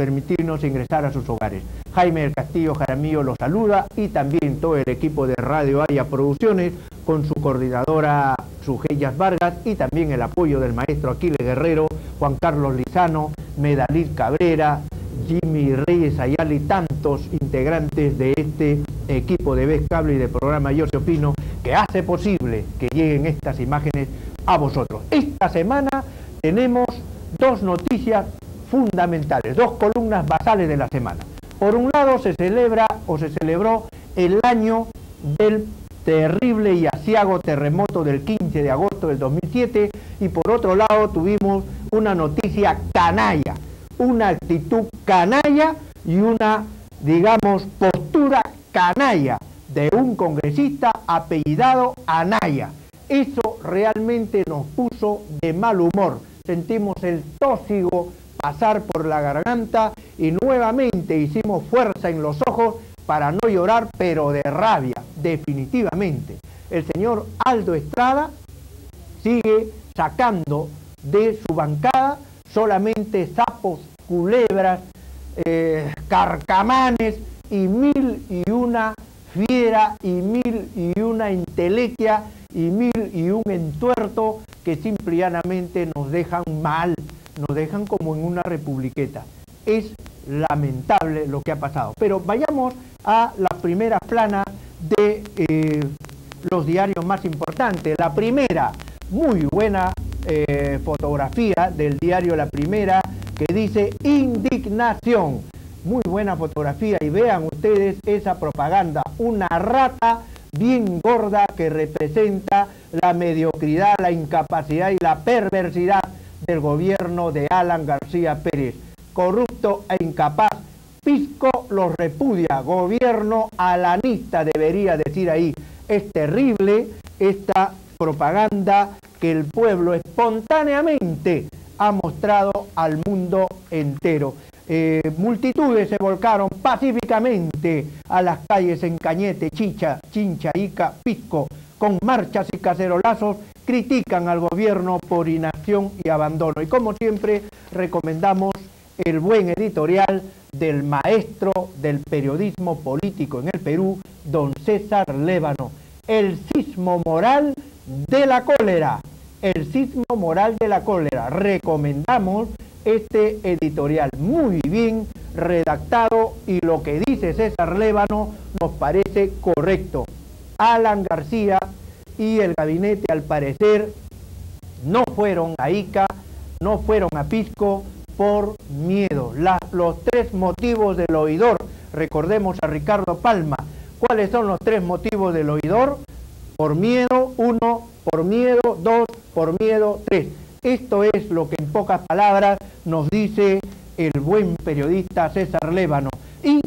permitirnos ingresar a sus hogares. Jaime del Castillo Jaramillo los saluda y también todo el equipo de Radio Haya Producciones con su coordinadora Sugellas Vargas y también el apoyo del maestro Aquiles Guerrero, Juan Carlos Lizano, Medalí Cabrera, Jimmy Reyes Ayala y tantos integrantes de este equipo de Vez Cable y de programa Yo Se Opino que hace posible que lleguen estas imágenes a vosotros. Esta semana tenemos dos noticias fundamentales, dos columnas basales de la semana. Por un lado se celebra o se celebró el año del terrible y asiago terremoto del 15 de agosto del 2007 y por otro lado tuvimos una noticia canalla, una actitud canalla y una, digamos, postura canalla de un congresista apellidado Anaya. Eso realmente nos puso de mal humor. Sentimos el tóxigo pasar por la garganta y nuevamente hicimos fuerza en los ojos para no llorar, pero de rabia, definitivamente. El señor Aldo Estrada sigue sacando de su bancada solamente sapos, culebras, eh, carcamanes y mil y una fiera y mil y una intelequia y mil y un entuerto que simplemente nos dejan mal, nos dejan como en una republiqueta. Es lamentable lo que ha pasado. Pero vayamos a la primera plana de eh, los diarios más importantes. La primera, muy buena eh, fotografía del diario La Primera, que dice indignación. Muy buena fotografía y vean ustedes esa propaganda, una rata bien gorda que representa la mediocridad, la incapacidad y la perversidad del gobierno de Alan García Pérez. Corrupto e incapaz, Pisco los repudia, gobierno alanista debería decir ahí. Es terrible esta propaganda que el pueblo espontáneamente ha mostrado al mundo entero. Eh, multitudes se volcaron pacíficamente a las calles en Cañete, Chicha, Chincha, Ica, Pisco, con marchas y cacerolazos, critican al gobierno por inacción y abandono. Y como siempre, recomendamos el buen editorial del maestro del periodismo político en el Perú, don César Lévano, El sismo moral de la cólera. El sismo moral de la cólera. Recomendamos este editorial muy bien redactado y lo que dice César Lévano nos parece correcto. Alan García y el gabinete al parecer no fueron a ICA, no fueron a Pisco por miedo. los tres motivos del oidor, recordemos a Ricardo Palma, ¿cuáles son los tres motivos del oidor? Por miedo, uno, por miedo, dos, por miedo, tres. Esto es lo que en pocas palabras nos dice el buen periodista César Lévano. Y